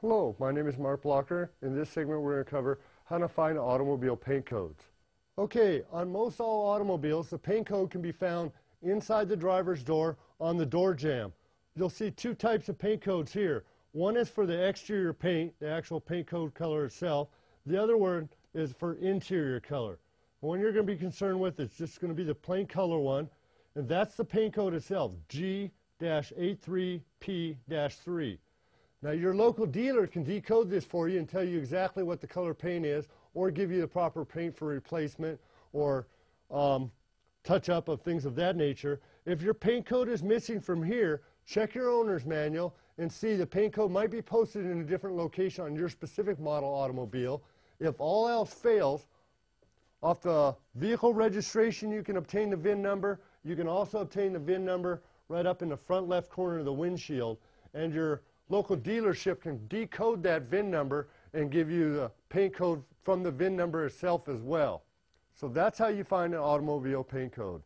Hello, my name is Mark Blocker. In this segment, we're going to cover how to find automobile paint codes. Okay, on most all automobiles, the paint code can be found inside the driver's door on the door jamb. You'll see two types of paint codes here. One is for the exterior paint, the actual paint code color itself. The other one is for interior color. The one you're going to be concerned with is just going to be the plain color one, and that's the paint code itself, G-83P-3. Now your local dealer can decode this for you and tell you exactly what the color paint is or give you the proper paint for replacement or um, touch up of things of that nature. If your paint code is missing from here, check your owner's manual and see the paint code might be posted in a different location on your specific model automobile. If all else fails, off the vehicle registration you can obtain the VIN number. You can also obtain the VIN number right up in the front left corner of the windshield and your local dealership can decode that VIN number and give you the paint code from the VIN number itself as well. So that's how you find an automobile paint code.